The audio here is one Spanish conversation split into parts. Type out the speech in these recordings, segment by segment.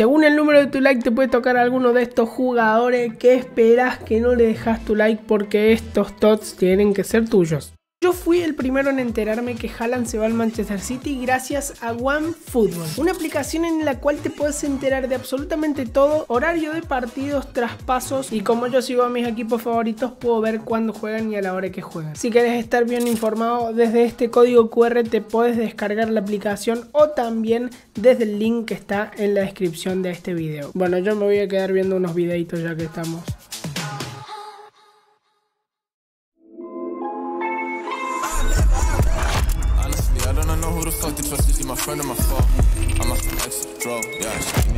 Según el número de tu like te puede tocar alguno de estos jugadores. ¿Qué esperas que no le dejas tu like? Porque estos tots tienen que ser tuyos. Yo fui el primero en enterarme que Haaland se va al Manchester City gracias a OneFootball, una aplicación en la cual te puedes enterar de absolutamente todo, horario de partidos, traspasos y como yo sigo a mis equipos favoritos puedo ver cuándo juegan y a la hora que juegan. Si quieres estar bien informado desde este código QR te puedes descargar la aplicación o también desde el link que está en la descripción de este video. Bueno, yo me voy a quedar viendo unos videitos ya que estamos. friend of my fault. I'm a extra drove, yeah.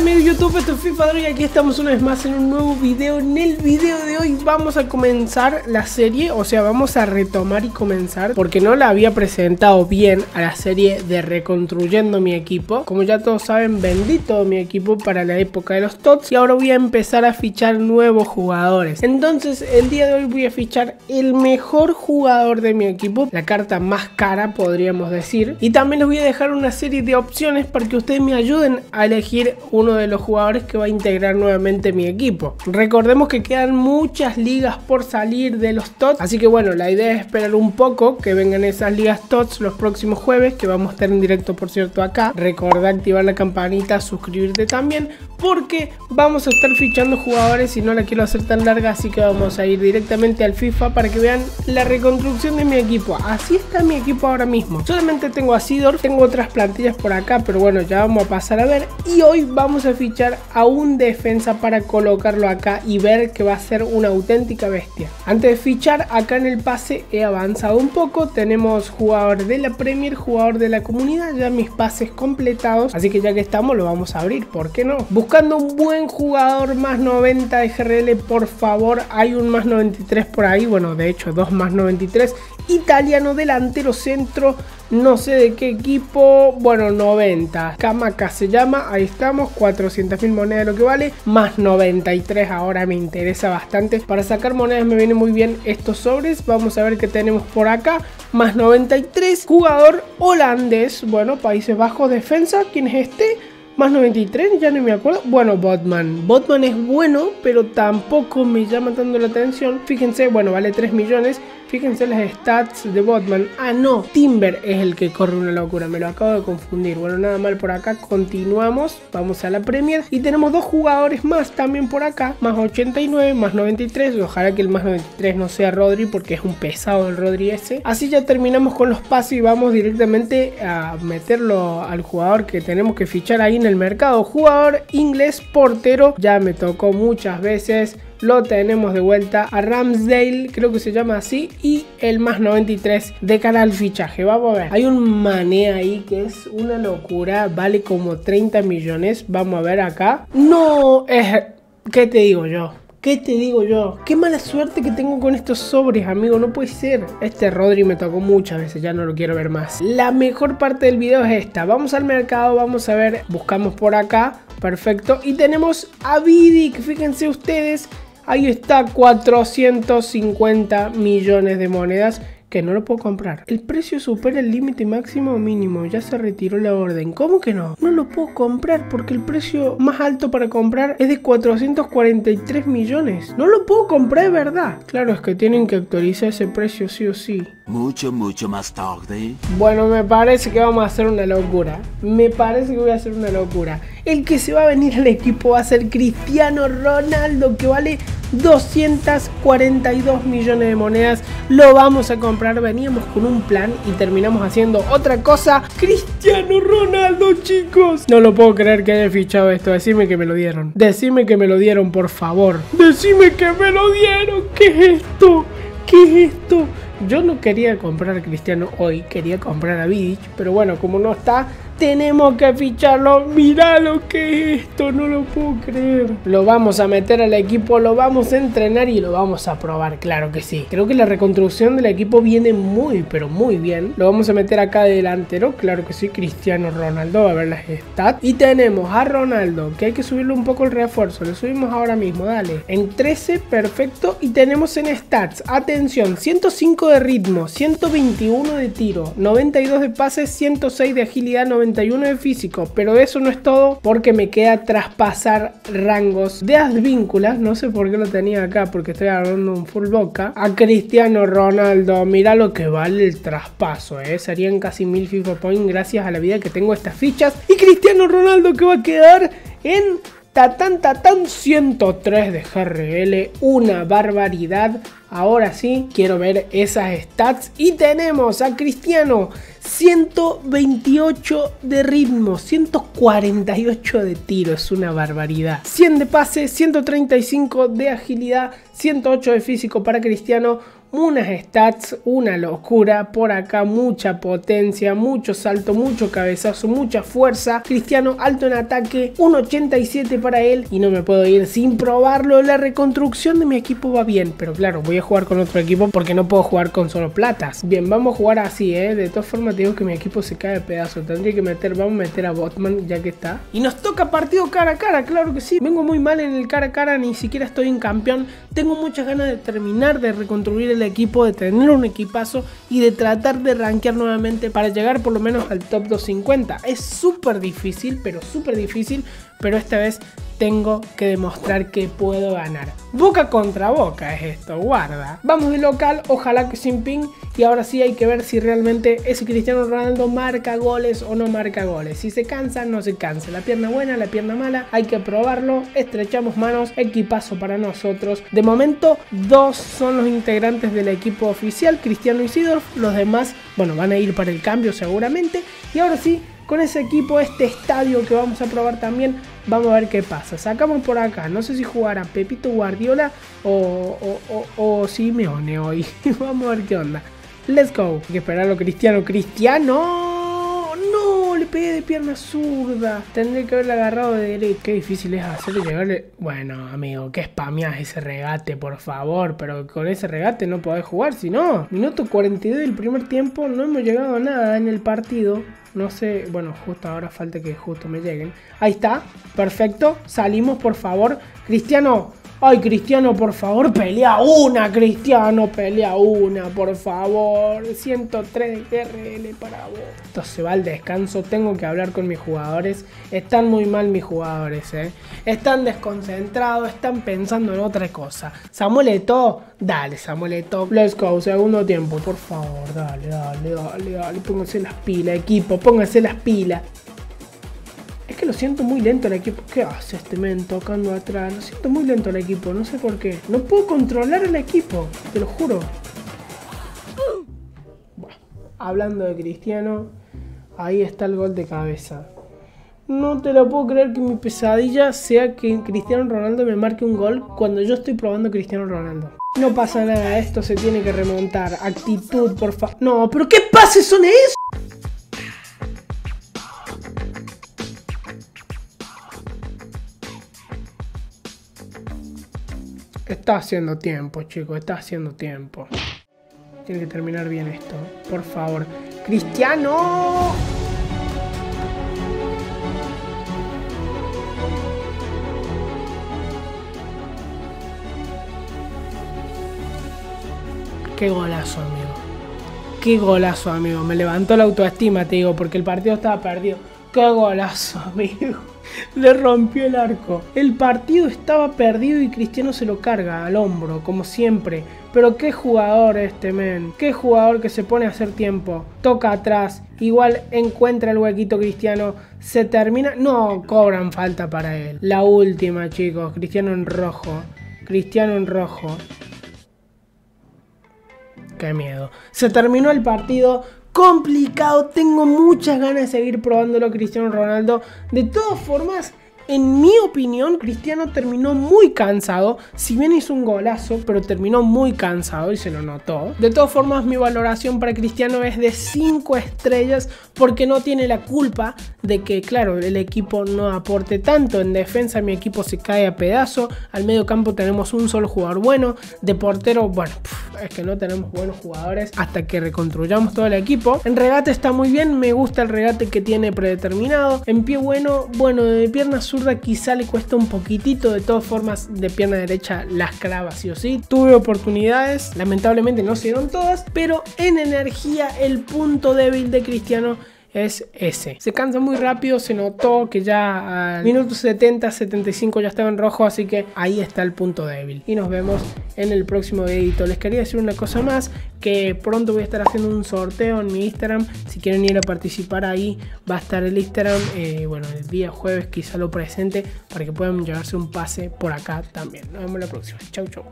Amigos YouTube, esto es FIFA y aquí estamos una vez más en un nuevo video. En el video de hoy vamos a comenzar la serie, o sea, vamos a retomar y comenzar, porque no la había presentado bien a la serie de Reconstruyendo mi equipo. Como ya todos saben, vendí todo mi equipo para la época de los TOTS y ahora voy a empezar a fichar nuevos jugadores. Entonces, el día de hoy voy a fichar el mejor jugador de mi equipo, la carta más cara podríamos decir. Y también les voy a dejar una serie de opciones para que ustedes me ayuden a elegir uno de los jugadores que va a integrar nuevamente mi equipo. Recordemos que quedan muchas ligas por salir de los TOTS, así que bueno, la idea es esperar un poco que vengan esas ligas TOTS los próximos jueves, que vamos a estar en directo por cierto acá. Recuerda activar la campanita, suscribirte también, porque vamos a estar fichando jugadores y no la quiero hacer tan larga, así que vamos a ir directamente al FIFA para que vean la reconstrucción de mi equipo. Así está mi equipo ahora mismo. Solamente tengo a Sidor, tengo otras plantillas por acá, pero bueno, ya vamos a pasar a ver. Y hoy vamos a fichar a un defensa para colocarlo acá y ver que va a ser una auténtica bestia. Antes de fichar, acá en el pase he avanzado un poco. Tenemos jugador de la Premier, jugador de la comunidad, ya mis pases completados. Así que ya que estamos, lo vamos a abrir, ¿por qué no? Buscando un buen jugador más 90 de GRL, por favor, hay un más 93 por ahí. Bueno, de hecho, dos más 93 italiano delantero centro, no sé de qué equipo, bueno, 90. Kamaka se llama, ahí estamos, 400 mil monedas lo que vale, más 93 ahora me interesa bastante. Para sacar monedas me viene muy bien estos sobres, vamos a ver qué tenemos por acá, más 93, jugador holandés, bueno, Países Bajos, defensa, ¿quién es este? Más 93, ya no me acuerdo. Bueno, Botman. Botman es bueno, pero tampoco me llama tanto la atención. Fíjense, bueno, vale 3 millones. Fíjense las stats de Botman. Ah, no, Timber es el que corre una locura. Me lo acabo de confundir. Bueno, nada mal por acá. Continuamos. Vamos a la Premier. Y tenemos dos jugadores más también por acá. Más 89, más 93. Ojalá que el más 93 no sea Rodri porque es un pesado el Rodri ese. Así ya terminamos con los pasos y vamos directamente a meterlo al jugador que tenemos que fichar ahí en mercado. Jugador inglés portero. Ya me tocó muchas veces lo tenemos de vuelta a Ramsdale, creo que se llama así, y el más 93 de cara al fichaje. Vamos a ver, hay un mané ahí que es una locura, vale como 30 millones. Vamos a ver acá. No, es... ¿Qué te digo yo? ¿Qué te digo yo? Qué mala suerte que tengo con estos sobres, amigo. No puede ser. Este Rodri me tocó muchas veces, ya no lo quiero ver más. La mejor parte del video es esta. Vamos al mercado, vamos a ver, buscamos por acá. Perfecto. Y tenemos a Vidic. Fíjense ustedes, Ahí está, 450 millones de monedas que no lo puedo comprar. El precio supera el límite máximo o mínimo, ya se retiró la orden. ¿Cómo que no? No lo puedo comprar porque el precio más alto para comprar es de 443 millones. No lo puedo comprar de verdad. Claro, es que tienen que actualizar ese precio sí o sí. Mucho, mucho más tarde. Bueno, me parece que vamos a hacer una locura. Me parece que voy a hacer una locura. El que se va a venir al equipo va a ser Cristiano Ronaldo, que vale 242 millones de monedas. Lo vamos a comprar. Veníamos con un plan y terminamos haciendo otra cosa. Cristiano Ronaldo, chicos. No lo puedo creer que haya fichado esto. Decime que me lo dieron. Decime que me lo dieron, por favor. Decime que me lo dieron. ¿Qué es esto? ¿Qué es esto? Yo no quería comprar a Cristiano hoy, quería comprar a Vidic, pero bueno, como no está, tenemos que ficharlo. Mira lo que es esto, no lo puedo creer. Lo vamos a meter al equipo, lo vamos a entrenar y lo vamos a probar, claro que sí. Creo que la reconstrucción del equipo viene muy, pero muy bien. Lo vamos a meter acá de delantero, claro que sí, Cristiano Ronaldo, a ver las stats. Y tenemos a Ronaldo, que hay que subirle un poco el refuerzo. Lo subimos ahora mismo, dale. En 13, perfecto. Y tenemos en stats, atención, 105 de ritmo, 121 de tiro, 92 de pases, 106 de agilidad, 90 81 de físico, pero eso no es todo porque me queda traspasar rangos de advínculas, no sé por qué lo tenía acá porque estoy agarrando un full boca, a Cristiano Ronaldo, mira lo que vale el traspaso, ¿eh? serían casi mil FIFA Points gracias a la vida que tengo estas fichas, y Cristiano Ronaldo que va a quedar en Tatán Tatán 103 de GRL, una barbaridad. Ahora sí, quiero ver esas stats. Y tenemos a Cristiano, 128 de ritmo, 148 de tiro, es una barbaridad. 100 de pase, 135 de agilidad, 108 de físico para Cristiano, unas stats, una locura. Por acá mucha potencia, mucho salto, mucho cabezazo, mucha fuerza. Cristiano alto en ataque, 1.87 para él. Y no me puedo ir sin probarlo. La reconstrucción de mi equipo va bien. Pero claro, voy a jugar con otro equipo porque no puedo jugar con solo platas. Bien, vamos a jugar así, ¿eh? De todas formas digo que mi equipo se cae de pedazo. Tendría que meter, vamos a meter a Botman ya que está. Y nos toca partido cara a cara, claro que sí. Vengo muy mal en el cara a cara, ni siquiera estoy en campeón. Tengo muchas ganas de terminar de reconstruir el equipo, de tener un equipazo y de tratar de rankear nuevamente para llegar por lo menos al top 250. Es súper difícil, pero súper difícil, pero esta vez tengo que demostrar que puedo ganar. Boca contra boca es esto, guarda. Vamos de local, ojalá que sin ping. Y ahora sí hay que ver si realmente ese Cristiano Ronaldo marca goles o no marca goles. Si se cansa, no se cansa. La pierna buena, la pierna mala, hay que probarlo. Estrechamos manos, equipazo para nosotros. De momento, dos son los integrantes del equipo oficial, Cristiano y Sidorf. Los demás, bueno, van a ir para el cambio seguramente. Y ahora sí, con ese equipo, este estadio que vamos a probar también, vamos a ver qué pasa. Sacamos por acá, no sé si jugará Pepito Guardiola o, o, o, o Simeone hoy. vamos a ver qué onda. Let's go. Hay que esperarlo, Cristiano. ¡Cristiano! Pegué de pierna zurda. Tendré que haberle agarrado de derecha. Qué difícil es hacerle llegarle. Bueno, amigo, que spameas ese regate, por favor. Pero con ese regate no podés jugar, si no. Minuto 42 del primer tiempo. No hemos llegado a nada en el partido. No sé, bueno, justo ahora falta que justo me lleguen. Ahí está, perfecto. Salimos, por favor. Cristiano, Ay, Cristiano, por favor, pelea una, Cristiano, pelea una, por favor. 103 de RL para vos. Esto se va al descanso, tengo que hablar con mis jugadores. Están muy mal mis jugadores, eh. Están desconcentrados, están pensando en otra cosa. Samuel Eto'o, dale, Samuel Eto'o. Let's go, segundo tiempo, por favor, dale, dale, dale, dale. Pónganse las pilas, equipo, pónganse las pilas. Lo siento muy lento el equipo. ¿Qué hace este men tocando atrás? Lo siento muy lento el equipo, no sé por qué. No puedo controlar el equipo, te lo juro. Bueno, hablando de Cristiano, ahí está el gol de cabeza. No te lo puedo creer que mi pesadilla sea que Cristiano Ronaldo me marque un gol cuando yo estoy probando Cristiano Ronaldo. No pasa nada, esto se tiene que remontar. Actitud, por favor. No, pero ¿qué pases son esos? Está haciendo tiempo, chicos, está haciendo tiempo. Tiene que terminar bien esto, por favor. ¡Cristiano! Qué golazo, amigo. Qué golazo, amigo. Me levantó la autoestima, te digo, porque el partido estaba perdido. Qué golazo, amigo. Le rompió el arco. El partido estaba perdido y Cristiano se lo carga al hombro, como siempre. Pero qué jugador este men. Qué jugador que se pone a hacer tiempo. Toca atrás. Igual encuentra el huequito Cristiano. Se termina. No, cobran falta para él. La última, chicos. Cristiano en rojo. Cristiano en rojo. Qué miedo. Se terminó el partido complicado. Tengo muchas ganas de seguir probándolo Cristiano Ronaldo. De todas formas, en mi opinión, Cristiano terminó muy cansado. Si bien hizo un golazo, pero terminó muy cansado y se lo notó. De todas formas, mi valoración para Cristiano es de 5 estrellas porque no tiene la culpa de que, claro, el equipo no aporte tanto. En defensa, mi equipo se cae a pedazo. Al medio campo tenemos un solo jugador bueno. De portero, bueno, es que no tenemos buenos jugadores hasta que reconstruyamos todo el equipo. En regate está muy bien, me gusta el regate que tiene predeterminado. En pie bueno, bueno, de pierna quizá le cuesta un poquitito, de todas formas de pierna derecha las clava sí o sí. Tuve oportunidades, lamentablemente no se dieron todas, pero en energía el punto débil de Cristiano es ese. Se cansa muy rápido, se notó que ya al minuto 70, 75 ya estaba en rojo, así que ahí está el punto débil. Y nos vemos en el próximo videito. Les quería decir una cosa más, que pronto voy a estar haciendo un sorteo en mi Instagram. Si quieren ir a participar ahí, va a estar el Instagram. Eh, bueno, el día jueves quizá lo presente para que puedan llevarse un pase por acá también. Nos vemos la próxima. Chau, chau.